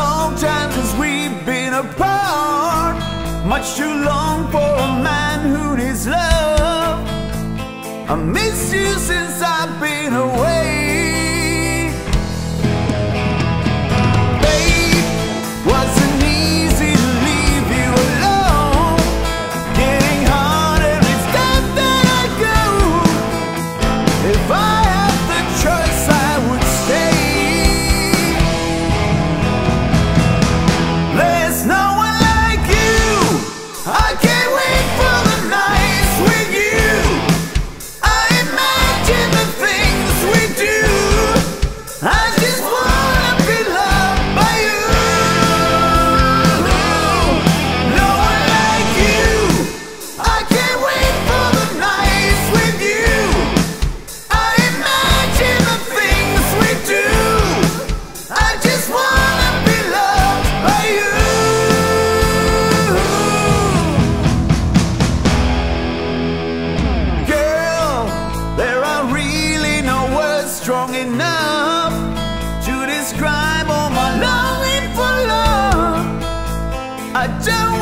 long time since we've been apart. Much too long for a man who needs love. I miss you since I've been away. enough to describe all my longing for love. I don't